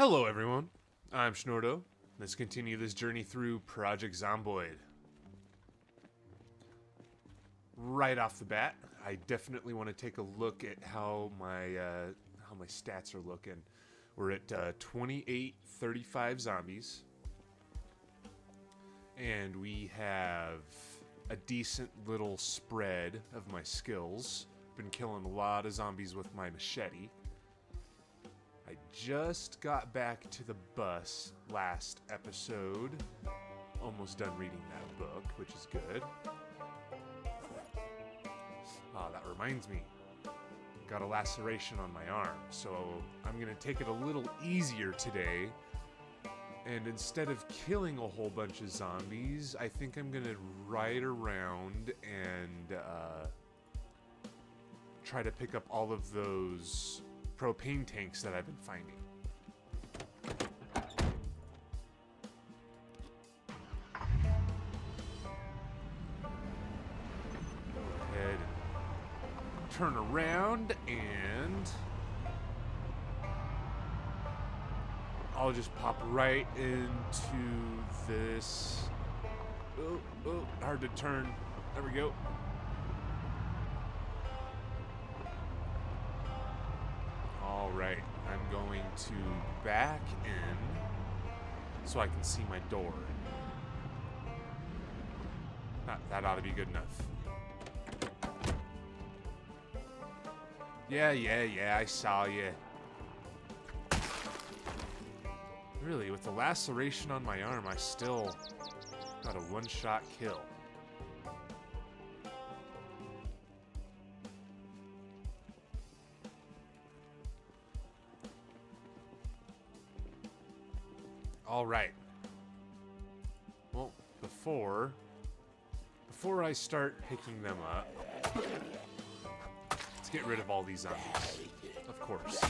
Hello, everyone. I'm Shnordo. Let's continue this journey through Project Zomboid. Right off the bat, I definitely want to take a look at how my uh, how my stats are looking. We're at uh, 28, 35 zombies, and we have a decent little spread of my skills. Been killing a lot of zombies with my machete. Just got back to the bus last episode. Almost done reading that book, which is good. Ah, that reminds me. Got a laceration on my arm, so I'm gonna take it a little easier today. And instead of killing a whole bunch of zombies, I think I'm gonna ride around and uh, try to pick up all of those propane tanks that I've been finding. Go ahead turn around and I'll just pop right into this. Oh, oh, hard to turn. There we go. To back in so I can see my door. That, that ought to be good enough. Yeah, yeah, yeah, I saw you. Really, with the laceration on my arm, I still got a one-shot kill. I start picking them up, let's get rid of all these zombies. Of course.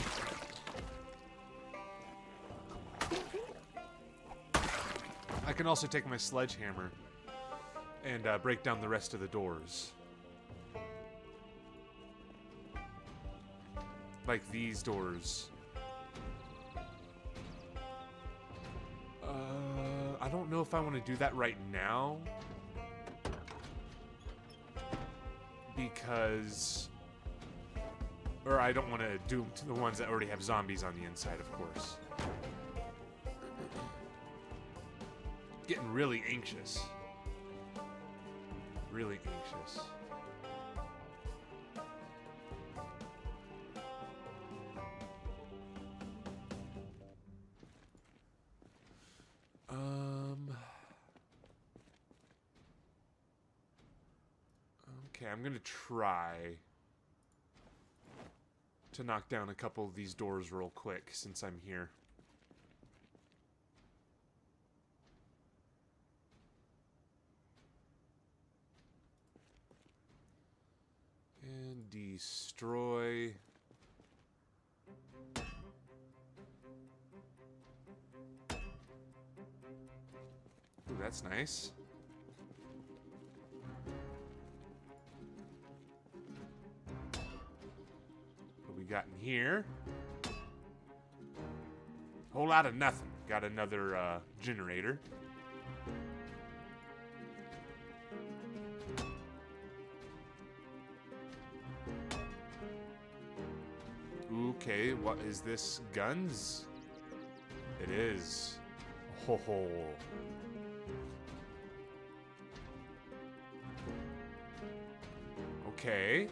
I can also take my sledgehammer and uh, break down the rest of the doors. Like these doors. Uh, I don't know if I want to do that right now. Because... Or I don't want to do to the ones that already have zombies on the inside, of course. Getting really anxious. Really anxious. Okay, I'm gonna try to knock down a couple of these doors real quick since I'm here. And destroy. Ooh, that's nice. Got in here? Whole lot of nothing. Got another uh, generator. Okay, what is this? Guns? It is. Ho ho. Okay.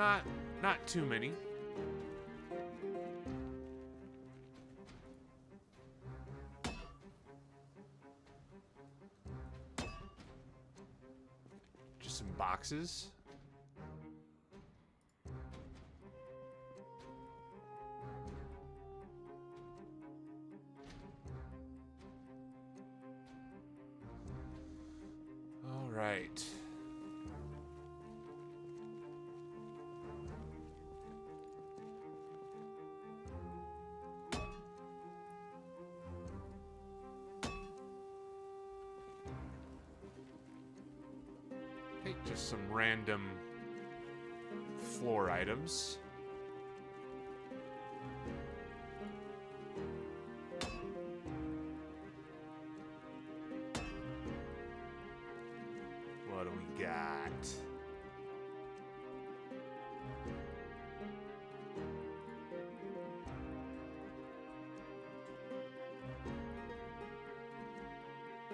Not not too many. Just some boxes. All right. Some random floor items. What do we got?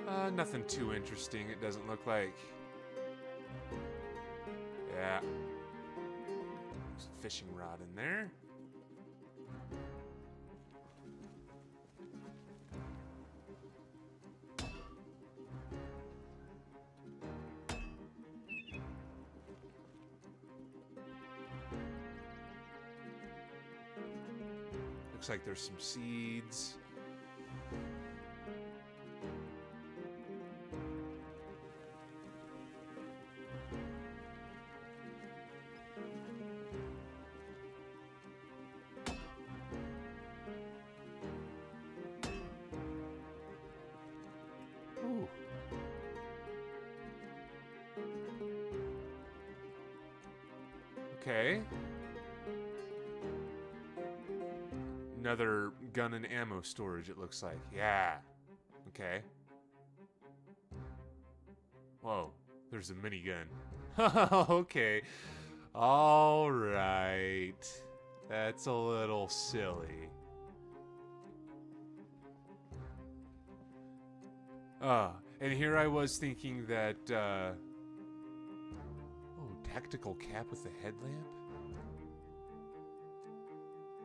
Uh, nothing too interesting, it doesn't look like. Yeah. There's a fishing rod in there. Looks like there's some seeds. Another gun and ammo storage, it looks like. Yeah. Okay. Whoa, there's a minigun. okay. All right. That's a little silly. Ah, and here I was thinking that, uh... Oh, tactical cap with a headlamp?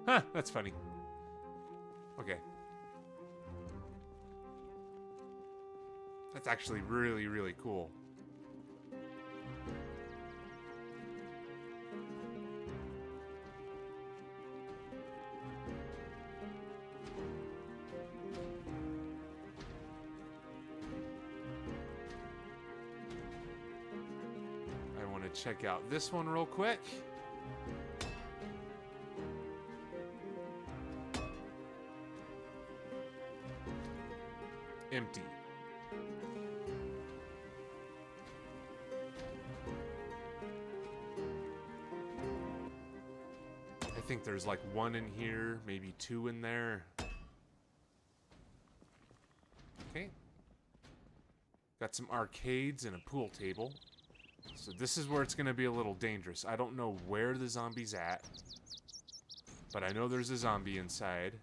Huh, that's funny. Okay. That's actually really, really cool. I want to check out this one real quick. There's like one in here, maybe two in there. Okay. Got some arcades and a pool table. So this is where it's going to be a little dangerous. I don't know where the zombie's at. But I know there's a zombie inside.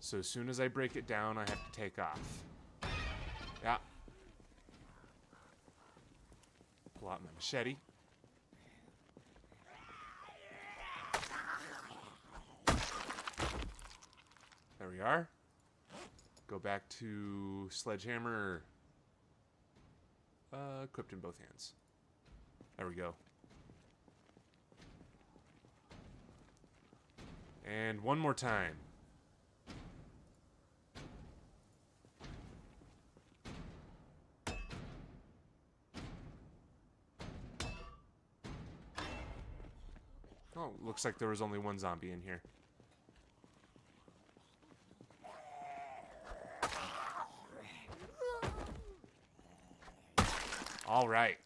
So as soon as I break it down, I have to take off. Yeah. Pull out my machete. There we are. Go back to sledgehammer. Uh, equipped in both hands. There we go. And one more time. Oh, looks like there was only one zombie in here. All right.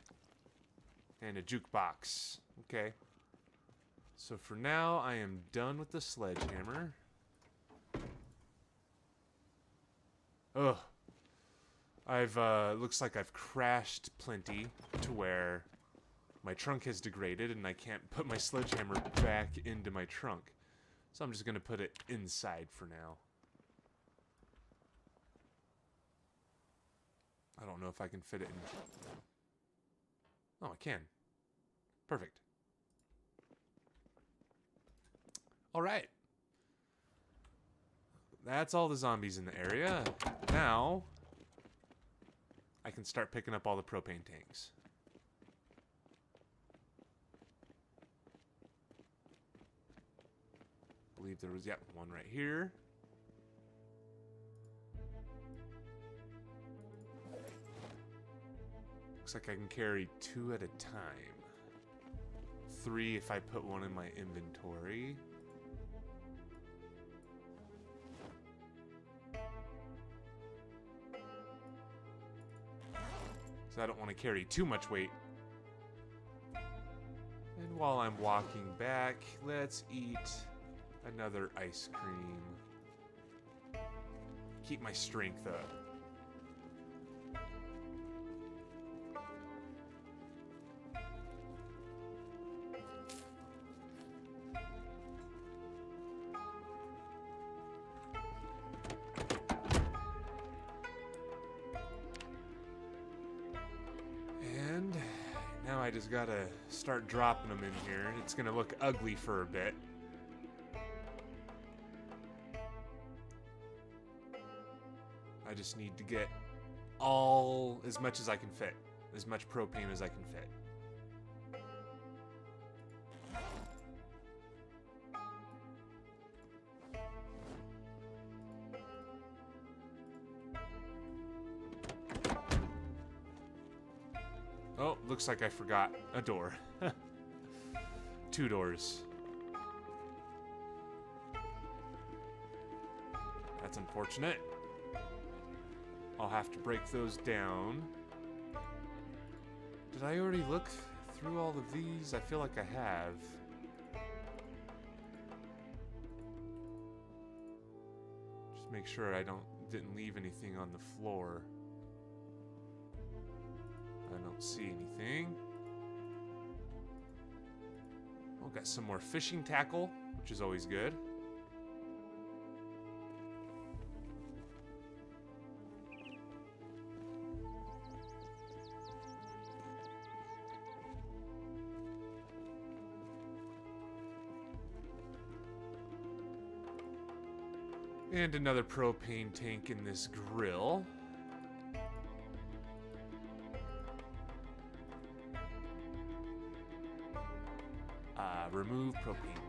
And a jukebox. Okay. So for now, I am done with the sledgehammer. Ugh. I've, uh, looks like I've crashed plenty to where my trunk has degraded and I can't put my sledgehammer back into my trunk. So I'm just going to put it inside for now. I don't know if I can fit it in. Oh, I can. Perfect. All right. That's all the zombies in the area. Now, I can start picking up all the propane tanks. I believe there was, yep, one right here. Looks like I can carry two at a time. Three if I put one in my inventory. So I don't want to carry too much weight. And while I'm walking back, let's eat another ice cream. Keep my strength up. Just gotta start dropping them in here. It's gonna look ugly for a bit. I just need to get all as much as I can fit, as much propane as I can fit. Looks like I forgot a door. Two doors. That's unfortunate. I'll have to break those down. Did I already look through all of these? I feel like I have. Just make sure I don't didn't leave anything on the floor. Don't see anything. Oh, got some more fishing tackle, which is always good. And another propane tank in this grill. Uh, remove propane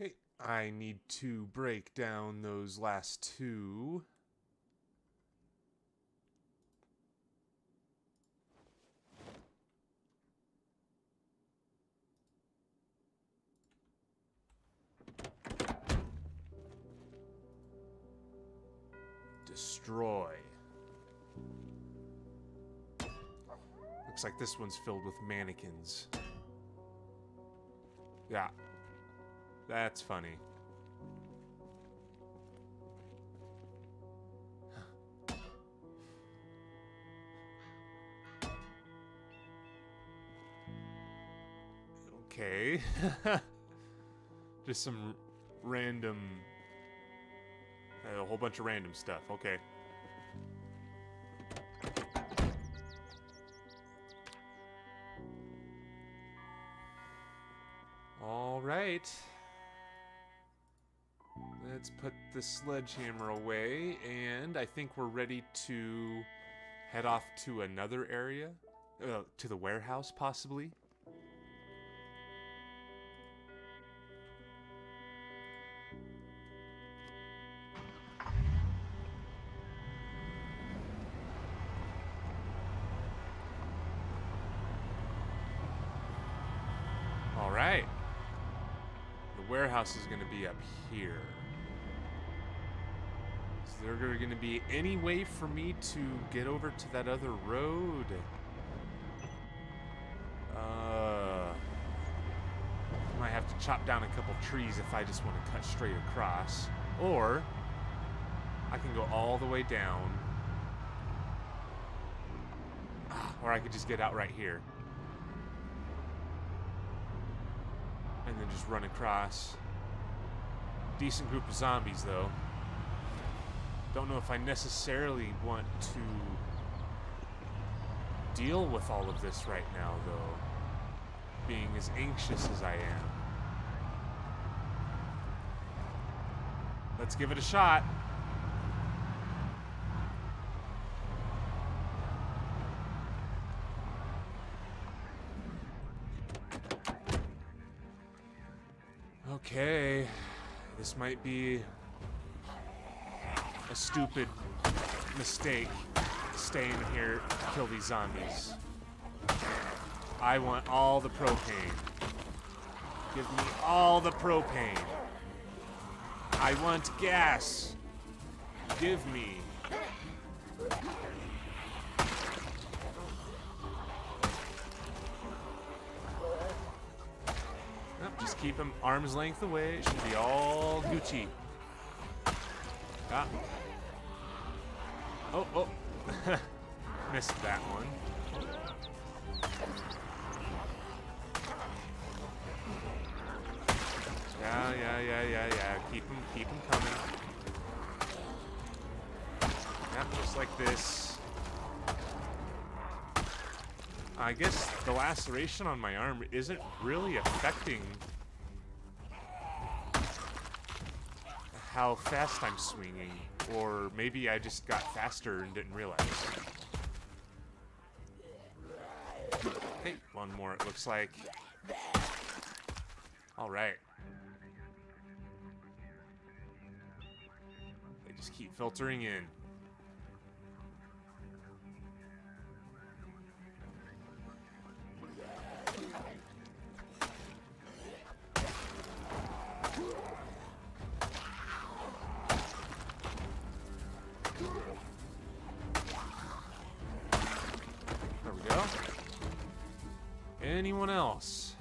Okay, I need to break down those last two. Destroy. Looks like this one's filled with mannequins. Yeah, that's funny. Okay. Just some random. A whole bunch of random stuff. Okay. All right. Let's put the sledgehammer away, and I think we're ready to head off to another area, uh, to the warehouse, possibly. All right. The warehouse is going to be up here. There going to be any way for me to get over to that other road? Uh, might have to chop down a couple trees if I just want to cut straight across. Or, I can go all the way down. Or I could just get out right here. and then just run across. Decent group of zombies, though don't know if I necessarily want to deal with all of this right now, though, being as anxious as I am. Let's give it a shot. Okay, this might be a stupid mistake staying here to kill these zombies. I want all the propane. Give me all the propane. I want gas. Give me. Nope, just keep him arm's length away. It should be all Gucci. Ah. Oh, oh. Missed that one. Yeah, yeah, yeah, yeah, yeah. Keep him, keep him coming. Yep, just like this. I guess the laceration on my arm isn't really affecting how fast I'm swinging. Or maybe I just got faster and didn't realize. Hey, one more it looks like. Alright. They just keep filtering in. There we go. Anyone else?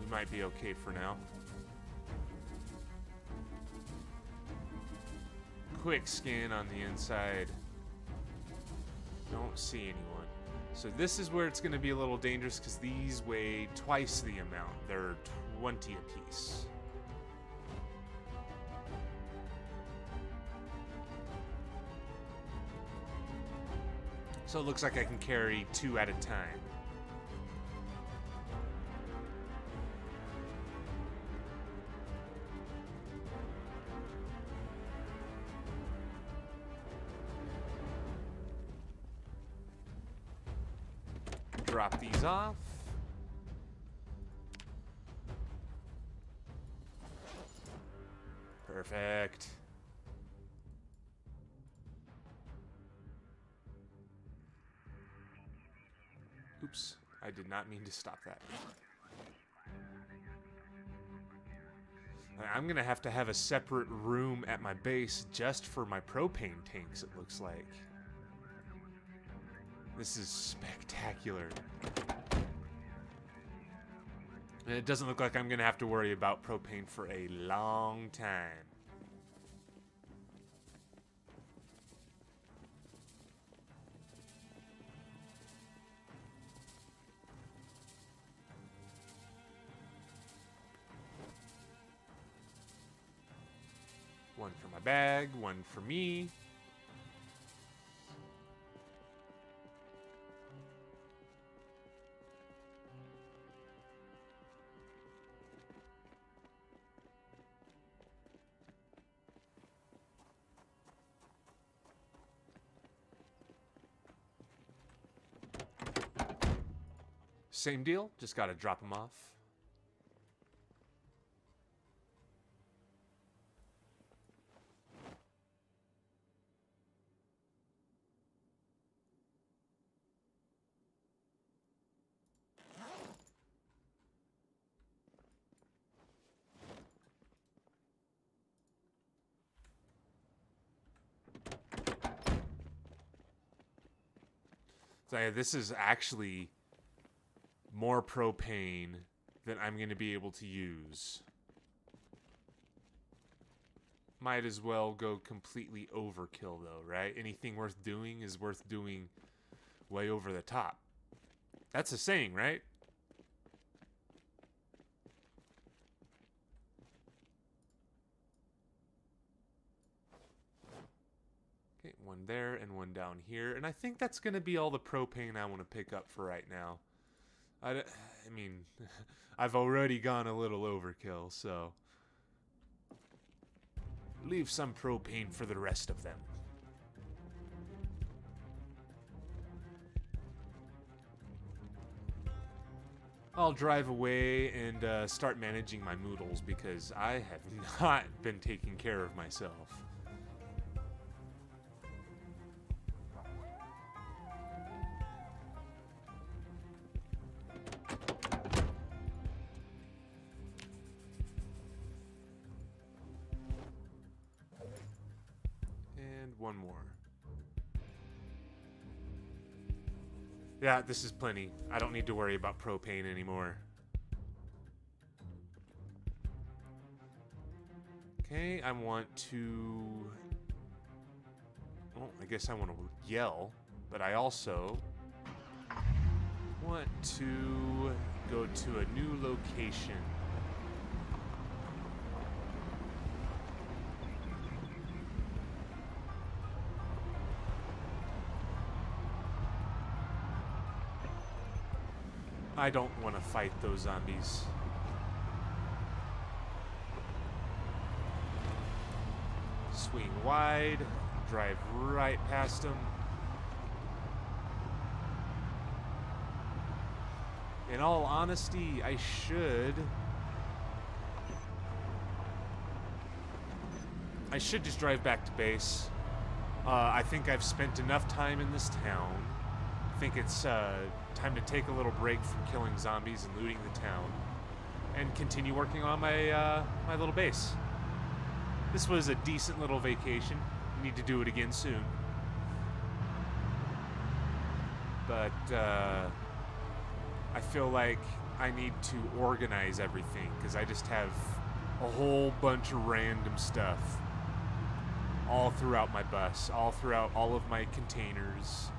We might be okay for now. Quick scan on the inside. Don't see anyone. So this is where it's going to be a little dangerous because these weigh twice the amount. They're 20 apiece. So it looks like I can carry two at a time. Drop these off. Perfect. Oops, I did not mean to stop that. I'm gonna have to have a separate room at my base just for my propane tanks, it looks like. This is spectacular. And it doesn't look like I'm gonna have to worry about propane for a long time. One for my bag, one for me. Same deal, just gotta drop them off. So this is actually more propane than I'm going to be able to use. Might as well go completely overkill though, right? Anything worth doing is worth doing way over the top. That's a saying, right? Okay, one there and one down here. And I think that's going to be all the propane I want to pick up for right now. I, I mean, I've already gone a little overkill, so. Leave some propane for the rest of them. I'll drive away and uh, start managing my moodles because I have not been taking care of myself. Yeah, this is plenty. I don't need to worry about propane anymore. Okay, I want to... Well, I guess I want to yell, but I also want to go to a new location. I don't want to fight those zombies. Swing wide, drive right past them. In all honesty, I should... I should just drive back to base. Uh, I think I've spent enough time in this town. I think it's uh, time to take a little break from killing zombies and looting the town, and continue working on my uh, my little base. This was a decent little vacation. Need to do it again soon. But uh, I feel like I need to organize everything because I just have a whole bunch of random stuff all throughout my bus, all throughout all of my containers.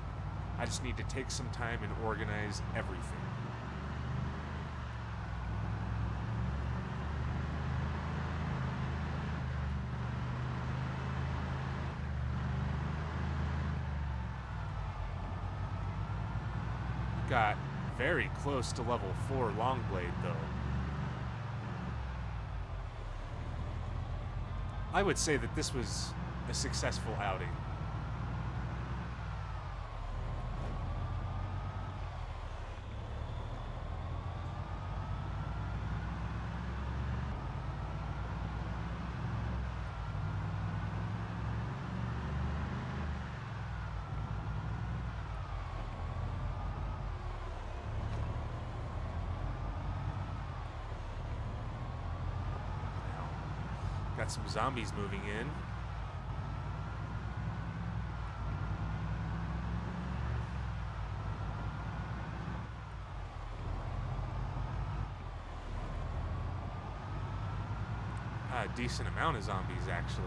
I just need to take some time and organize everything. Got very close to level 4 Longblade, though. I would say that this was a successful outing. Got some zombies moving in. Ah, a decent amount of zombies, actually.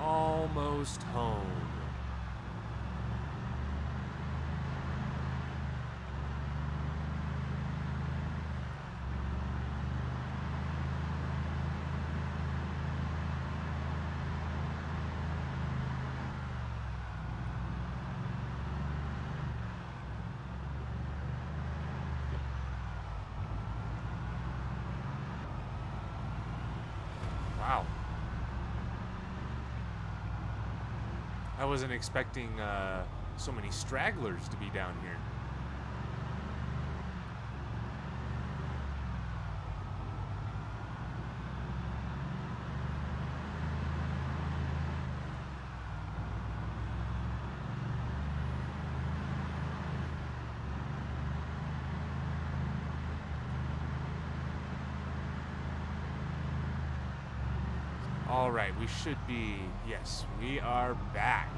Almost home. Wow. I wasn't expecting uh, so many stragglers to be down here. All right, we should be. Yes, we are back.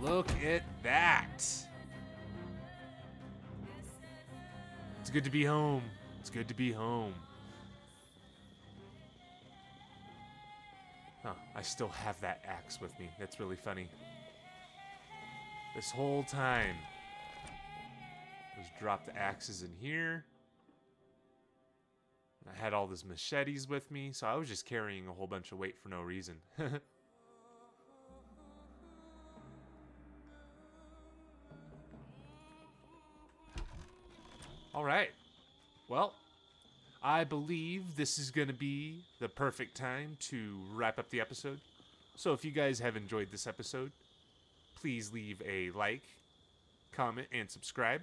Look at that. It's good to be home. It's good to be home. Huh, I still have that axe with me. That's really funny. This whole time. Just drop the axes in here. I had all these machetes with me, so I was just carrying a whole bunch of weight for no reason. Alright. Well, I believe this is going to be the perfect time to wrap up the episode. So if you guys have enjoyed this episode, please leave a like, comment, and subscribe.